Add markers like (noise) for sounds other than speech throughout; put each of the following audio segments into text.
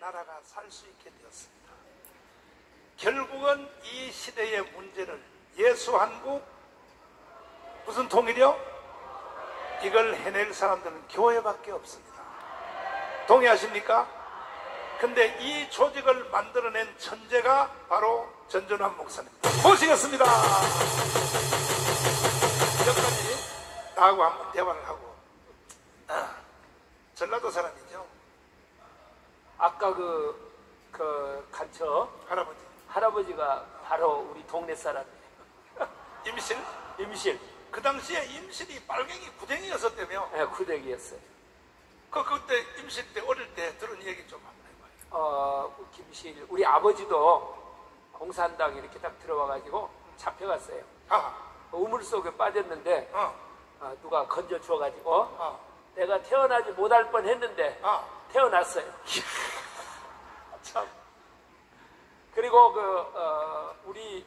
나라가 살 수 있게 되었습니다. 결국은 이 시대의 문제를 예수 한국 무슨 통일이요? 이걸 해낼 사람들은 교회밖에 없습니다. 동의하십니까? 근데 이 조직을 만들어낸 천재가 바로 전준환 목사님. 모시겠습니다. 여기까지 나하고 한번 대화를 하고. 아, 전라도 사람이죠. 아까 그, 그 간처 할아버지. 할아버지가 바로 우리 동네 사람이에요. 임실? 임실, 그 당시에 임실이 빨갱이 구댕이였었다며. 예, 구대기였어요. 그, 그때 임실 때 어릴 때 들은 얘기 좀 한번 해봐요. 어, 김실, 우리 아버지도 공산당 이렇게 딱 들어와가지고 잡혀갔어요. 아, 우물 속에 빠졌는데 어, 어, 누가 건져 주워가지고 어, 내가 태어나지 못할 뻔 했는데 아. 태어났어요. (laughs) 참. 그리고 그 어, 우리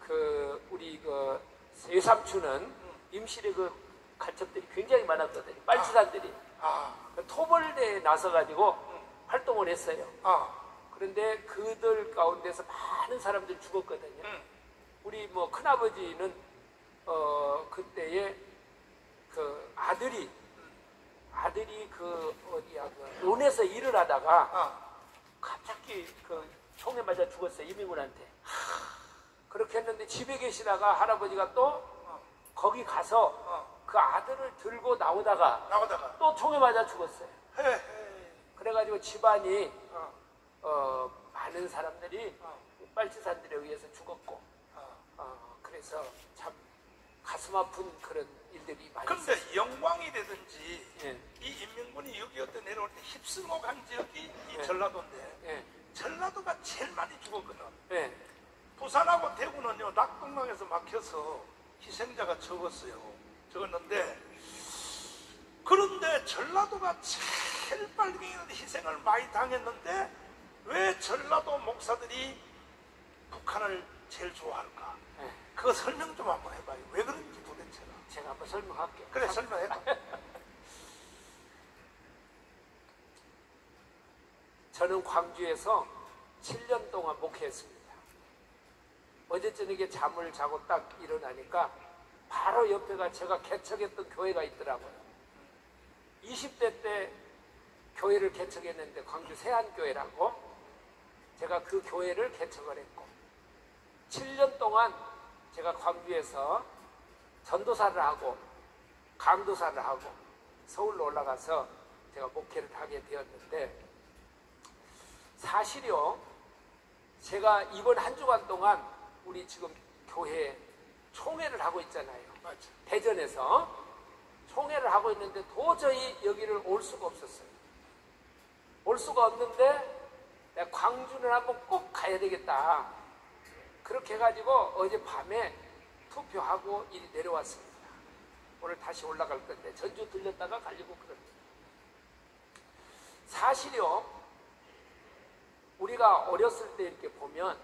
그 우리 그 외삼촌은 임실의 그 간첩들이 굉장히 많았거든요. 빨치산들이 아, 그 토벌대에 나서가지고 활동을 했어요. 아, 그런데 그들 가운데서 많은 사람들이 죽었거든요. 응. 우리 뭐 큰아버지는 어 그때에 그 아들이 아들이 그 어디야 그 논에서 일을 하다가 아, 갑자기 그 총에 맞아 죽었어요 이민군한테. 그렇게 했는데 집에 계시다가 할아버지가 또 거기 가서 어. 그 아들을 들고 나오다가 나오다가. 또 총에 맞아 죽었어요. 헤, 헤. 그래가지고 집안이 어, 어, 많은 사람들이 어. 빨치산들에 의해서 죽었고 어. 어, 그래서 참 가슴 아픈 그런 일들이 많이 있어요. 근데 영광이 되든지 예. 이 인민군이 6.25 때 내려올 때 휩쓸고 간 지역이 이 예. 전라도인데 예, 전라도가 제일 많이 죽었거든. 예, 부산하고 대구는요 낙동강에서 막혀서 희생자가 적었어요. 적었는데 그런데 전라도가 제일 빨리 희생을 많이 당했는데 왜 전라도 목사들이 북한을 제일 좋아할까? 예. 그거 설명 좀 한번 해봐요. 왜 도대체가. 한번 설명할게요. 그래 설명해봐. (laughs) 저는 광주에서 7년 동안 목회했습니다. 어제 저녁에 잠을 자고 딱 일어나니까 바로 옆에가 제가 개척했던 교회가 있더라고요. 20대 때 교회를 개척했는데 광주 세안교회라고 제가 그 교회를 개척을 했고 7년 동안 제가 광주에서 전도사를 하고 강도사를 하고 서울로 올라가서 제가 목회를 하게 되었는데 사실이요 제가 이번 한 주간 동안 우리 지금 교회 총회를 하고 있잖아요. 맞아. 대전에서. 총회를 하고 있는데 도저히 여기를 올 수가 없었어요. 올 수가 없는데 광주를 한번 꼭 가야 되겠다. 그렇게 해가지고 어제 밤에 투표하고 이리 내려왔습니다. 오늘 다시 올라갈 건데 전주 들렸다가 가려고 그럽니다. 사실요, 우리가 어렸을 때 이렇게 보면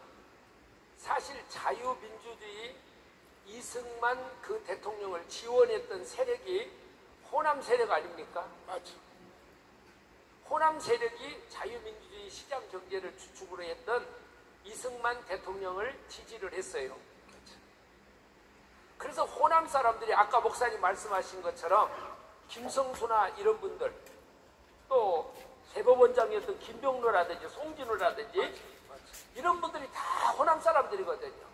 사실 자유민주주의 이승만 그 대통령을 지원했던 세력이 호남 세력 아닙니까? 맞아. 호남 세력이 자유민주주의 시장 경제를 주축으로 했던 이승만 대통령을 지지를 했어요. 그래서 호남 사람들이 아까 목사님 말씀하신 것처럼 김성수나 이런 분들 또 대법원장이었던 김병로라든지 송진우라든지 이런 분들이 다 호남 사람들이거든요.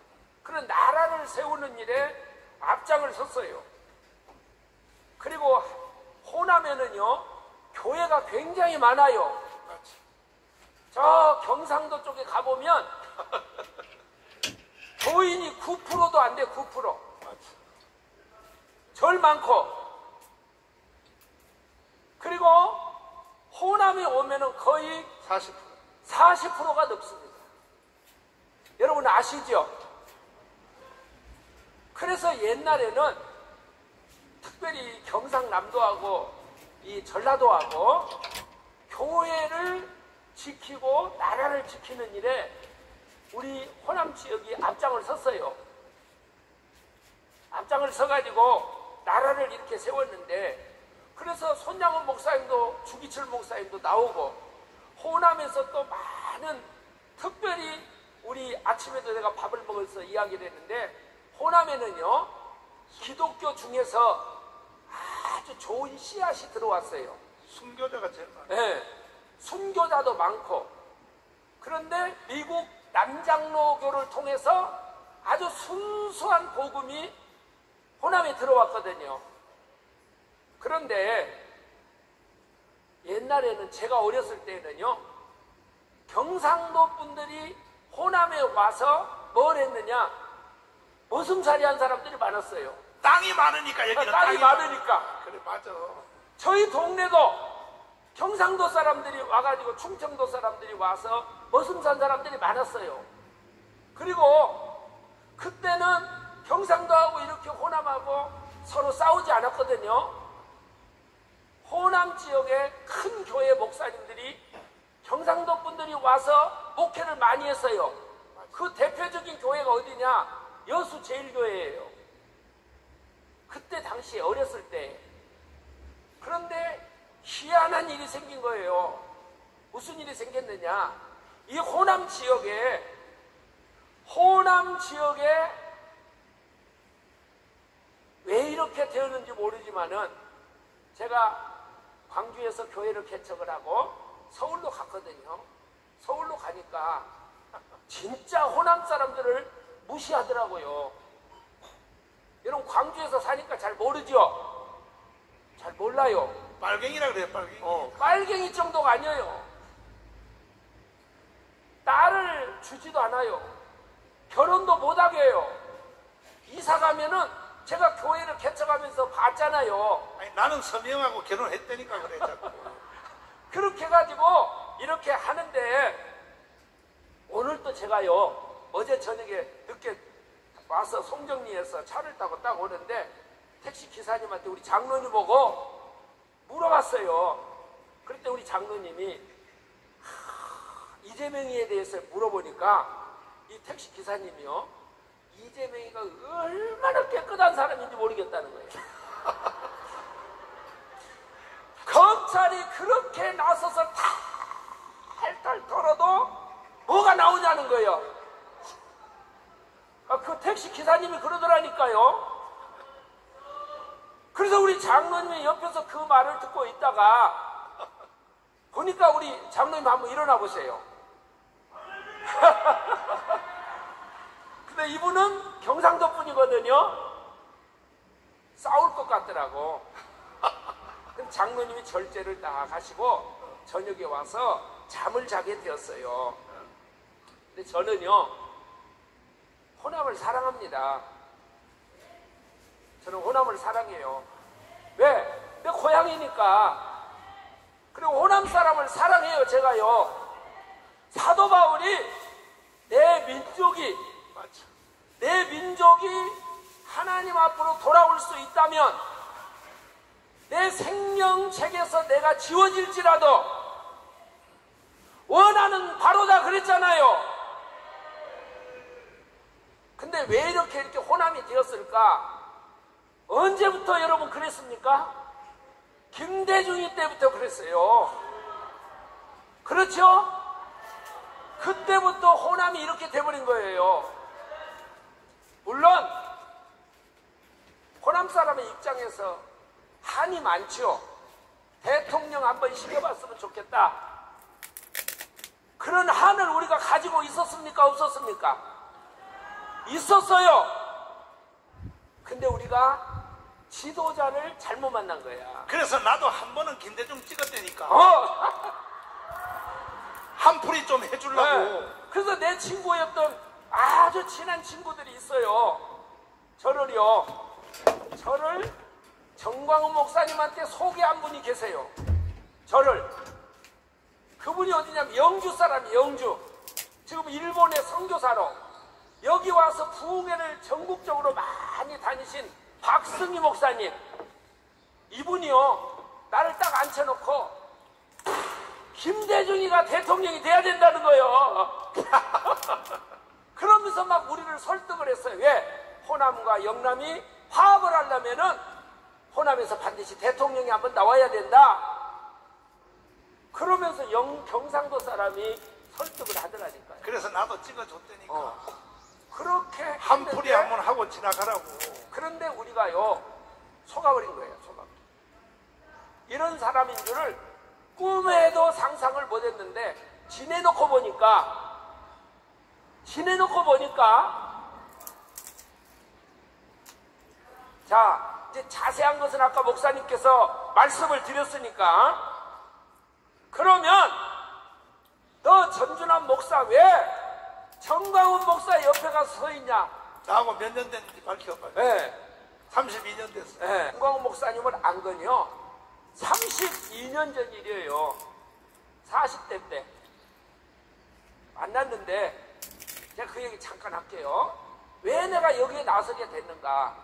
그런 나라를 세우는 일에 앞장을 섰어요. 그리고 호남에는요 교회가 굉장히 많아요. 저 경상도 쪽에 가보면 (laughs) 교인이 9%도 안 돼, 9%. 절 많고. 그리고 호남에 오면은 거의 40%. 40%가 넘습니다. 여러분 아시죠? 그래서 옛날에는 특별히 경상남도하고 이 전라도하고 교회를 지키고 나라를 지키는 일에 우리 호남 지역이 앞장을 섰어요. 앞장을 서가지고 나라를 이렇게 세웠는데 그래서 손양원 목사님도 주기철 목사님도 나오고 호남에서 또 많은 특별히 우리 아침에도 내가 밥을 먹어서 이야기를 했는데 호남에는요 기독교 중에서 아주 좋은 씨앗이 들어왔어요. 순교자가 제일 많아. 예, 순교자도 많고 그런데 미국 남장로교를 통해서 아주 순수한 복음이 호남에 들어왔거든요. 그런데 옛날에는 제가 어렸을 때는요 경상도 분들이 호남에 와서 뭘 했느냐 머슴살이 한 사람들이 많았어요. 땅이 많으니까 (laughs) 여기는 땅이 많으니까. 그래 맞아. 저희 동네도 경상도 사람들이 와가지고 충청도 사람들이 와서 머슴 산 사람들이 많았어요. 그리고 그때는 경상도하고 이렇게 호남하고 서로 싸우지 않았거든요. 호남 지역의 큰 교회 목사님들이 경상도 분들이 와서 목회를 많이 했어요. 그 대표적인 교회가 어디냐? 여수 제일교회예요. 그때 당시에 어렸을 때 그런데 희한한 일이 생긴 거예요. 무슨 일이 생겼느냐? 이 호남 지역에 호남 지역에 왜 이렇게 되었는지 모르지만은 제가 광주에서 교회를 개척을 하고 서울로 갔거든요. 서울로 가니까 (laughs) 진짜 호남 사람들을 무시하더라고요. 여러분 광주에서 사니까 잘 모르죠? 잘 몰라요. 빨갱이라 그래 빨갱이. 어, 빨갱이 정도가 아니에요. 딸을 주지도 않아요. 결혼도 못하게 해요. 이사 가면은 제가 교회를 개척하면서 봤잖아요. 아니, 나는 서명하고 결혼했다니까 그래 자꾸. (laughs) 그렇게 해가지고 이렇게 하는데 오늘 또 제가요 어제 저녁에 늦게 와서 송정리에서 차를 타고 딱 오는데 택시 기사님한테 우리 장로님 보고 물어봤어요. 그때 우리 장로님이 하, 이재명이에 대해서 물어보니까 이 택시 기사님이요 이재명이가 얼마나 깨끗한 사람인지 모르겠다는 거예요. (laughs) 검찰이 그렇게 나서서 탈탈 털어도 뭐가 나오냐는 거예요. 아, 그 택시 기사님이 그러더라니까요. 그래서 우리 장로님이 옆에서 그 말을 듣고 있다가 보니까 우리 장로님 한번 일어나 보세요. (laughs) 이분은 경상도 분이거든요. 싸울 것 같더라고. (laughs) 장로님이 절제를 다 하시고 저녁에 와서 잠을 자게 되었어요. 근데 저는요, 호남을 사랑합니다. 저는 호남을 사랑해요. 왜? 내 고향이니까. 그리고 호남 사람을 사랑해요, 제가요. 사도 바울이 내 민족이, 맞아. 내 민족이 하나님 앞으로 돌아올 수 있다면 내 생명책에서 내가 지워질지라도 원하는 바로다 그랬잖아요. 근데 왜 이렇게 이렇게 호남이 되었을까? 언제부터 여러분 그랬습니까? 김대중이 때부터 그랬어요. 그렇죠? 그때부터 호남이 이렇게 돼버린 거예요. 물론 호남 사람의 입장에서 한이 많죠. 대통령 한번 시켜봤으면 좋겠다. 그런 한을 우리가 가지고 있었습니까? 없었습니까? 있었어요. 근데 우리가 지도자를 잘못 만난 거야. 그래서 나도 한 번은 김대중 찍었다니까. 어! 한풀이 좀 해주려고. 네. 그래서 내 친구였던 아주 친한 친구들이 있어요. 저를요, 저를 정광훈 목사님한테 소개한 분이 계세요. 저를. 그분이 어디냐면 영주 사람이 영주. 지금 일본의 선교사로 여기 와서 부흥회를 전국적으로 많이 다니신 박승희 목사님. 이분이요, 나를 딱 앉혀놓고 김대중이가 대통령이 돼야 된다는 거예요. (laughs) 그러면서 막 우리를 설득을 했어요. 왜? 호남과 영남이 화합을 하려면은 호남에서 반드시 대통령이 한번 나와야 된다. 그러면서 영, 경상도 사람이 설득을 하더라니까요. 그래서 나도 찍어줬다니까. 어. 그렇게 한풀이 한번 하고 지나가라고. 그런데 우리가요 속아버린 거예요 속아 이런 사람인 줄을 꿈에도 상상을 못했는데 지내놓고 보니까 지내놓고 보니까 자 이제 자세한 것은 아까 목사님께서 말씀을 드렸으니까 그러면 너 전준환 목사 왜 정광훈 목사 옆에 가서 서 있냐 나하고 몇 년 됐는지 밝혀봐. 예. 32년 됐어. 예, 김광훈 목사님을 안 건요. 32년 전 일이에요. 40대 때. 만났는데, 제가 그 얘기 잠깐 할게요. 왜 내가 여기에 나서게 됐는가?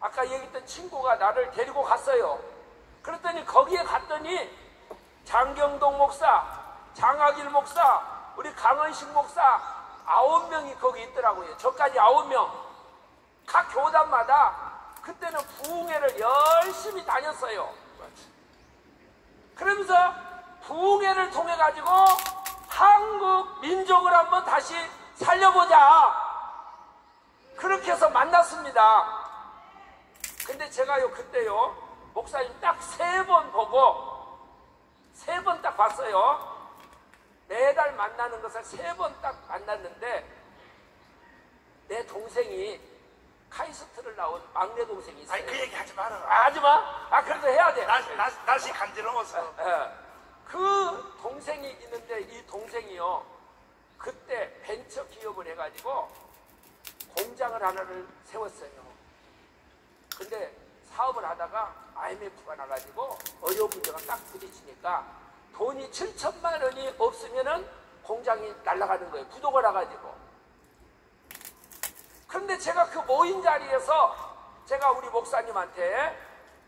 아까 얘기했던 친구가 나를 데리고 갔어요. 그랬더니 거기에 갔더니 장경동 목사, 장학일 목사, 우리 강은식 목사 아홉 명이 거기 있더라고요. 저까지 아홉 명. 각 교단마다 그때는 부흥회를 열심히 다녔어요. 그러면서 부흥회를 통해 가지고 한국 민족을 한번 다시 살려보자. 그렇게 해서 만났습니다. 근데 제가요 그때요 목사님 딱 세 번 보고 세 번 딱 봤어요. 매달 만나는 것을 세 번 딱 만났는데 내 동생이 카이스트를 나온 막내 동생이 있어요. 아니 그 얘기 하지 마라. 아, 하지 마. 아, 그래도 해야 돼. 날, 날, 날씨 간지러워서. 예. 그 동생이 있는데 이 동생이요. 그때 벤처 기업을 해가지고 공장을 하나를 세웠어요. 근데 사업을 하다가 IMF가 나가지고 어려운 문제가 딱 부딪히니까 돈이 7천만 원이 없으면은 공장이 날아가는 거예요. 부도가 나가지고. 그런데 제가 그 모임 자리에서 제가 우리 목사님한테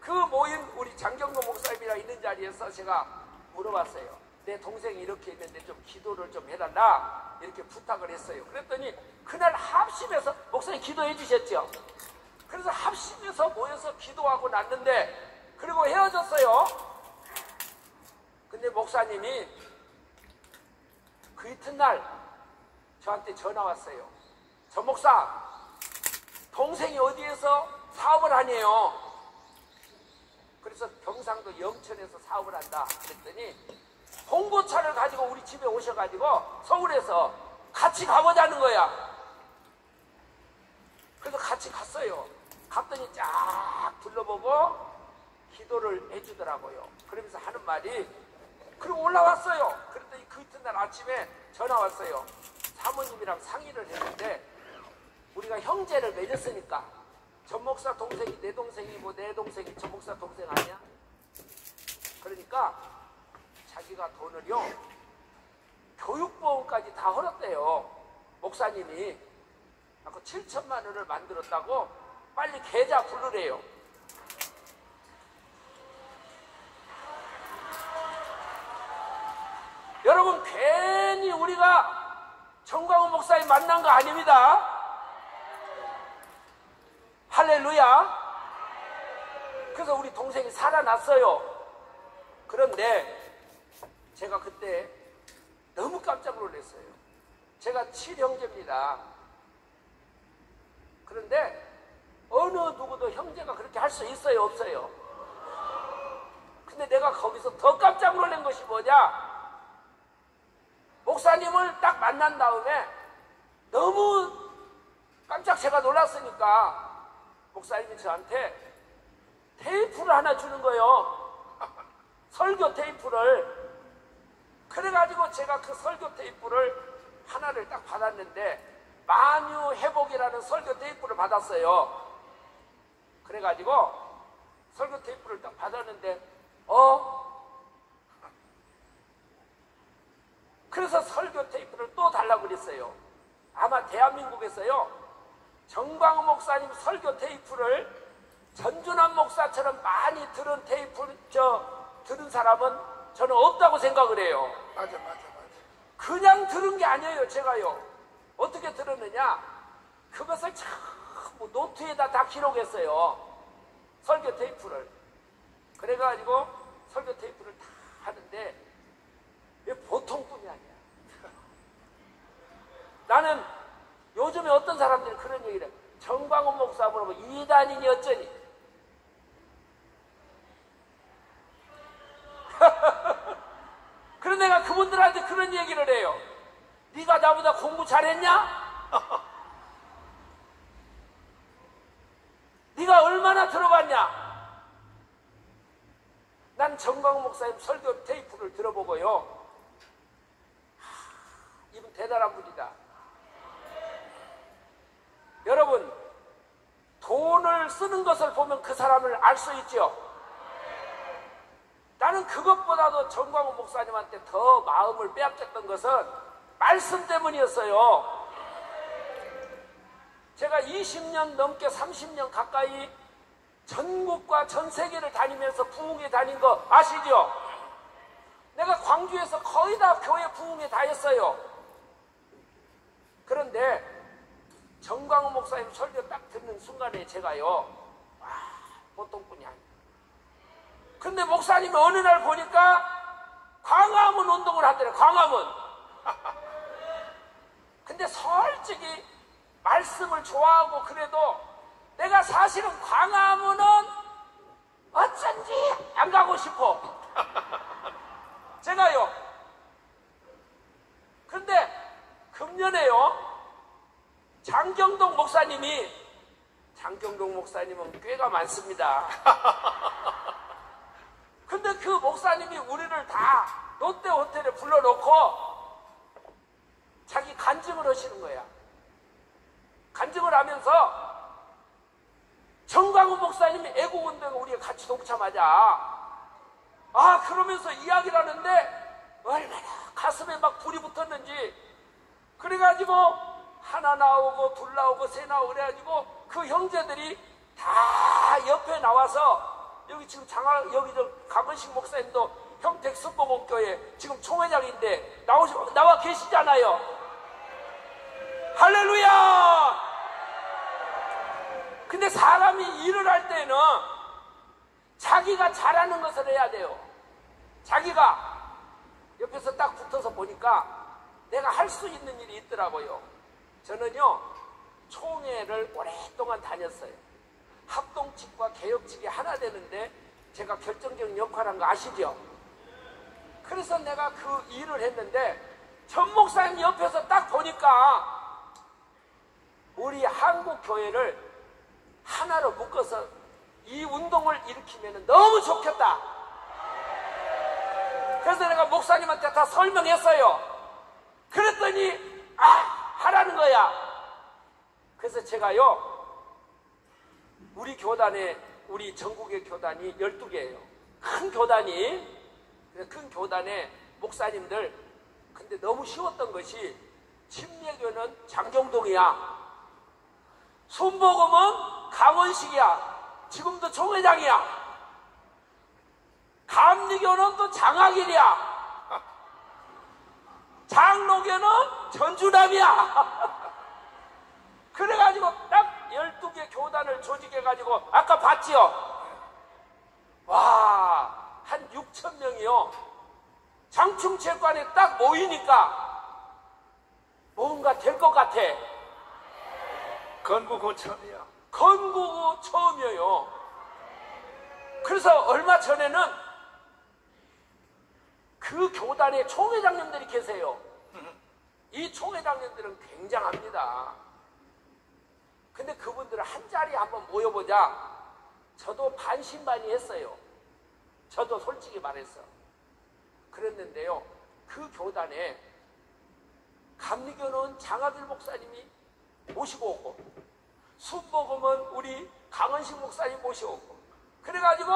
그 모임 우리 장경도 목사님이랑 있는 자리에서 제가 물어봤어요. 내 동생이 이렇게 있는데 좀 기도를 좀 해달라 이렇게 부탁을 했어요. 그랬더니 그날 합심해서 목사님 기도해 주셨죠. 그래서 합심해서 모여서 기도하고 났는데 그리고 헤어졌어요. 근데 목사님이 그 이튿날 저한테 전화 왔어요. 저 목사, 동생이 어디에서 사업을 하네요. 그래서 경상도 영천에서 사업을 한다. 그랬더니 홍보차를 가지고 우리 집에 오셔가지고 서울에서 같이 가보자는 거야. 그래서 같이 갔어요. 갔더니 쫙 둘러보고 기도를 해주더라고요. 그러면서 하는 말이 그리고 올라왔어요. 그랬더니 그 이튿날 아침에 전화 왔어요. 사모님이랑 상의를 했는데 우리가 형제를 맺었으니까 전 목사 동생이 내 동생이고 내 동생이 전 목사 동생 아니야? 그러니까 자기가 돈을요 교육보험까지 다 헐었대요. 목사님이 아까 7천만 원을 만들었다고 빨리 계좌 부르래요. 여러분 괜히 우리가 정광훈 목사님 만난 거 아닙니다. 할렐루야. 그래서 우리 동생이 살아났어요. 그런데 제가 그때 너무 깜짝 놀랐어요. 제가 7형제입니다. 그런데 어느 누구도 형제가 그렇게 할 수 있어요, 없어요? 근데 내가 거기서 더 깜짝 놀란 것이 뭐냐? 목사님을 딱 만난 다음에 너무 깜짝 제가 놀랐으니까 목사님이 저한테 테이프를 하나 주는 거예요. (laughs) 설교 테이프를. 그래가지고 제가 그 설교 테이프를 하나를 딱 받았는데 만유 회복이라는 설교 테이프를 받았어요. 그래가지고 설교 테이프를 딱 받았는데 어? 그래서 설교 테이프를 또 달라고 그랬어요. 아마 대한민국에서요. 정광호 목사님 설교 테이프를 전준환 목사처럼 많이 들은 테이프 저 들은 사람은 저는 없다고 생각을 해요. 맞아, 맞아, 맞아. 그냥 들은 게 아니에요, 제가요. 어떻게 들었느냐? 그것을 전부 노트에다 다 기록했어요. 설교 테이프를. 그래가지고 설교 테이프를 다 하는데 보통 분이 아니야. (laughs) 나는 요즘에 어떤 사람들이 그런 얘기를 해. 정광훈 목사 물어보 이단이니 어쩌니? 공부 잘했냐? (laughs) 네가 얼마나 들어봤냐? 난 정광훈 목사님 설교 테이프를 들어보고요. 하, 이분 대단한 분이다. 여러분, 돈을 쓰는 것을 보면 그 사람을 알 수 있죠. 나는 그것보다도 정광훈 목사님한테 더 마음을 빼앗겼던 것은 말씀 때문이었어요. 제가 20년 넘게 30년 가까이 전국과 전 세계를 다니면서 부흥회 다닌 거 아시죠? 내가 광주에서 거의 다 교회 부흥회 다 했어요. 그런데 정광훈 목사님 설교 딱 듣는 순간에 제가요, 와, 보통 분이 아니에요. 근데 목사님이 어느 날 보니까 광화문 운동을 하더래, 광화문. (laughs) 근데 솔직히 말씀을 좋아하고 그래도 내가 사실은 광화문은 어쩐지 안 가고 싶어. (laughs) 제가요. 근데 금년에요. 장경동 목사님이 장경동 목사님은 꽤가 많습니다. (laughs) 근데 그 목사님이 우리를 다 롯데 호텔에 불러놓고 자기 간증을 하시는 거야. 간증을 하면서 정광훈 목사님이 애국운동에 우리가 같이 동참하자. 아, 그러면서 이야기를 하는데 얼마나 가슴에 막 불이 붙었는지. 그래가지고 하나 나오고 둘 나오고 세 나오고 그래가지고 그 형제들이 다 옆에 나와서 여기 지금 장하, 여기 저 강은식 목사님도 평택 순복음교회 지금 총회장인데 나오시, 나와 계시잖아요. 할렐루야! 근데 사람이 일을 할 때는 자기가 잘하는 것을 해야 돼요. 자기가 옆에서 딱 붙어서 보니까 내가 할 수 있는 일이 있더라고요. 저는요, 총회를 오랫동안 다녔어요. 합동 측과 개혁 측이 하나 되는데 제가 결정적인 역할을 한 거 아시죠? 그래서 내가 그 일을 했는데 전 목사님 옆에서 딱 보니까 우리 한국 교회를 하나로 묶어서 이 운동을 일으키면 너무 좋겠다. 그래서 내가 목사님한테 다 설명했어요. 그랬더니 아 하라는 거야. 그래서 제가요 우리 교단에 우리 전국의 교단이 12개예요. 큰 교단이 큰 교단에 목사님들 근데 너무 쉬웠던 것이 침례교는 장경동이야. 순복음은 강원식이야. 지금도 총회장이야. 감리교는 또 장학일이야. 장로교는 전주남이야. 그래가지고 딱 12개 교단을 조직해가지고 아까 봤지요? 와, 한 6천 명이요. 장충체육관에 딱 모이니까 뭔가 될 것 같아. 건국후 처음이야. 건국 후 처음이에요. 그래서 얼마 전에는 그 교단의 총회장님들이 계세요. 이 총회장님들은 굉장합니다. 근데 그분들을 한 자리에 한번 모여보자. 저도 반신반의 했어요. 저도 솔직히 말했어. 그랬는데요. 그 교단에 감리교는 장하길 목사님이 모시고 오고 순복음은 우리 강은식 목사님 모시고 그래가지고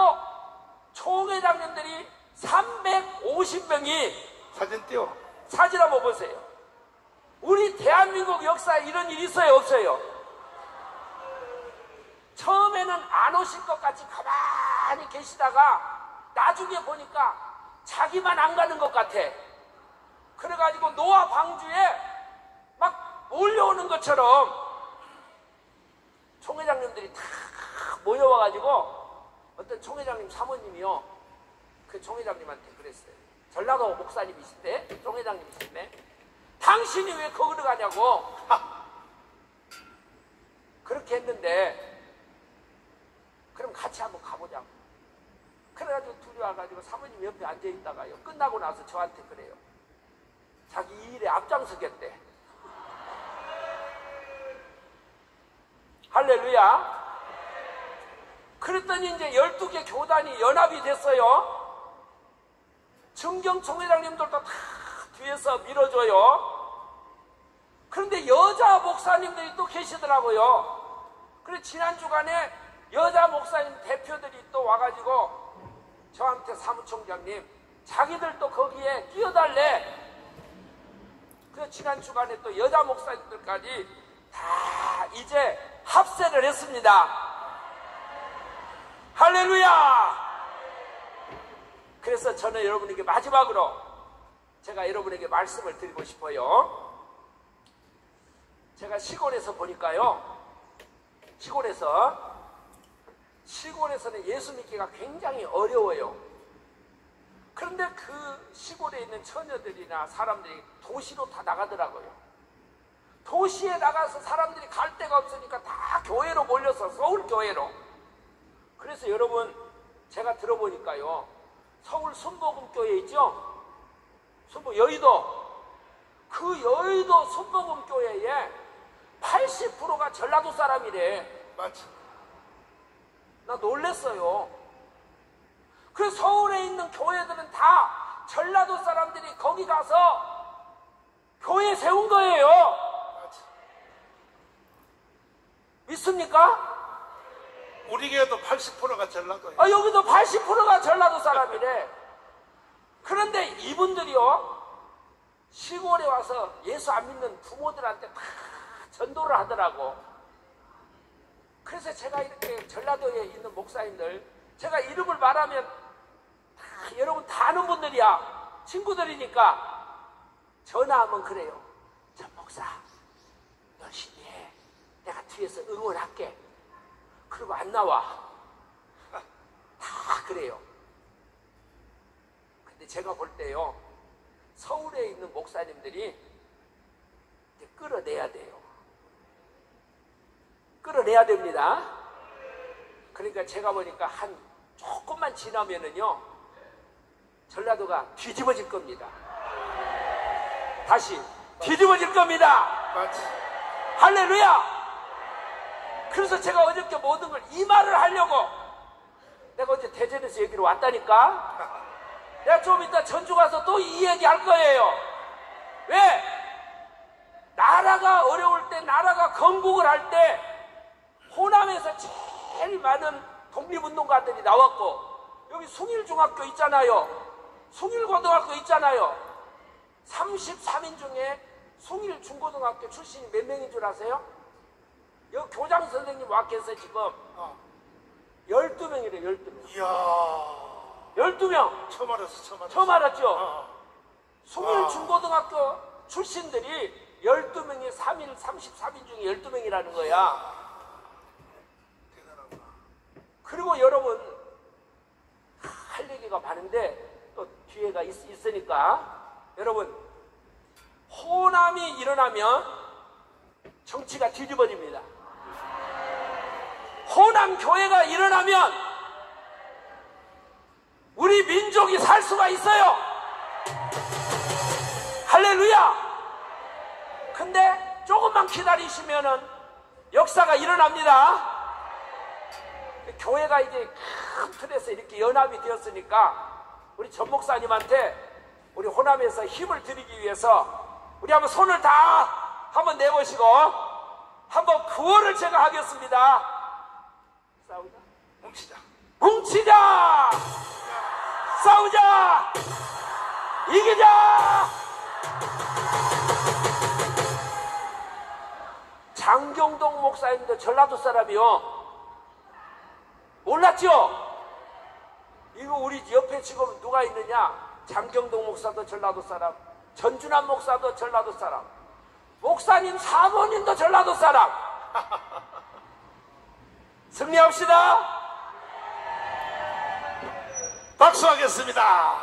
총회장님들이 350명이 사진 띄워. 사진 한번 보세요. 우리 대한민국 역사에 이런 일이 있어요, 없어요? 처음에는 안 오실 것 같이 가만히 계시다가 나중에 보니까 자기만 안 가는 것 같아. 그래가지고 노아 방주에 막 몰려오는 것처럼 총회장님들이 다 모여와가지고 어떤 총회장님 사모님이요. 그 총회장님한테 그랬어요. 전라도 목사님이신데 총회장님이신데 당신이 왜 거기로 가냐고. 그렇게 했는데 그럼 같이 한번 가보자고. 그래가지고 둘이 와가지고 사모님 옆에 앉아있다가요. 끝나고 나서 저한테 그래요. 자기 이 일에 앞장서겠대 할렐루야 그랬더니 이제 12개 교단이 연합이 됐어요 정경총회장님들도 다 뒤에서 밀어줘요 그런데 여자 목사님들이 또 계시더라고요. 그래 지난 주간에 여자 목사님 대표들이 또 와가지고 저한테 사무총장님 자기들도 거기에 끼어달래. 그래서 지난 주간에 또 여자 목사님들까지 다 이제 합세를 했습니다. 할렐루야! 그래서 저는 여러분에게 마지막으로 제가 여러분에게 말씀을 드리고 싶어요. 제가 시골에서 보니까요. 시골에서 시골에서는 예수 믿기가 굉장히 어려워요. 그런데 그 시골에 있는 처녀들이나 사람들이 도시로 다 나가더라고요. 도시에 나가서 사람들이 갈 데가 없으니까 다 교회로 몰려서 서울 교회로. 그래서 여러분 제가 들어보니까요. 서울 순복음 교회 있죠? 순복 여의도 그 여의도 순복음 교회에 80%가 전라도 사람이래. 맞지. 나 놀랬어요. 그 서울에 있는 교회들은 다 전라도 사람들이 거기 가서 교회 세운 거예요. 맞지. 믿습니까? 우리 교회도 80%가 전라도예요. 아, 여기도 80%가 전라도 사람이래. 그런데 이분들이요, 시골에 와서 예수 안 믿는 부모들한테 다 전도를 하더라고. 그래서 제가 이렇게 전라도에 있는 목사님들, 제가 이름을 말하면 다 여러분 다 아는 분들이야. 친구들이니까. 전화하면 그래요. 전 목사, 열심히 해. 내가 뒤에서 응원할게. 그리고 안 나와. 다 그래요. 근데 제가 볼 때요, 서울에 있는 목사님들이 이제 끌어내야 돼요. 끌어내야 됩니다. 그러니까 제가 보니까 한 조금만 지나면은요, 전라도가 뒤집어질 겁니다. 다시 뒤집어질 겁니다. 할렐루야! 그래서 제가 어저께 모든 걸 이 말을 하려고 내가 어제 대전에서 여기로 왔다니까? 내가 좀 이따 전주 가서 또 이 얘기 할 거예요. 왜? 나라가 어려울 때, 나라가 건국을 할 때, 호남에서 제일 많은 독립운동가들이 나왔고, 여기 숭일중학교 있잖아요. 숭일고등학교 있잖아요. 33인 중에 숭일중고등학교 출신이 몇 명인 줄 아세요? 여기 교장 선생님 와께서 지금 어. 12명이래, 12명. 이야. 12명! 처음 알았어, 처음 알았어. 처음 알았죠? 어. 숭일 와. 중고등학교 출신들이 12명이 3일 33인 중에 12명이라는 거야. 대단하구나. 그리고 여러분 할 얘기가 많은데 또 뒤에가 있, 으니까 여러분 호남이 일어나면 정치가 뒤집어집니다. 호남 교회가 일어나면 우리 민족이 살 수가 있어요. 할렐루야! 근데 조금만 기다리시면은 역사가 일어납니다. 교회가 이제 큰 틀에서 이렇게 연합이 되었으니까 우리 전 목사님한테 우리 호남에서 힘을 드리기 위해서 우리 한번 손을 다 한번 내보시고 한번 구호를 제가 하겠습니다. 뭉치자. 뭉치자! 싸우자! 이기자! 장경동 목사님도 전라도 사람이요. 몰랐죠? 이거 우리 옆에 지금 누가 있느냐? 장경동 목사도 전라도 사람, 전준환 목사도 전라도 사람, 목사님 사모님도 전라도 사람. (laughs) 승리합시다! 박수하겠습니다.